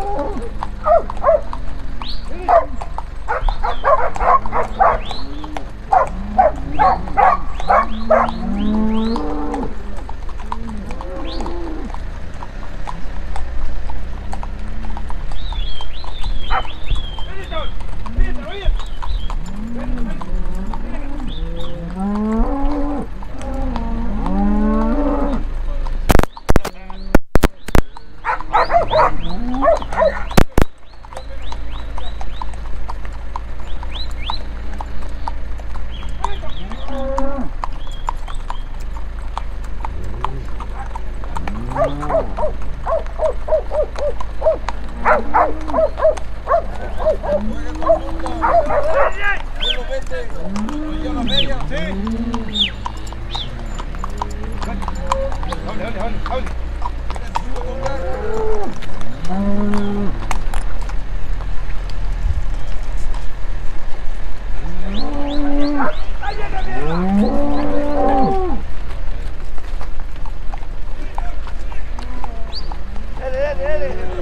Oh, Hold it, hold it, hold it. Hey.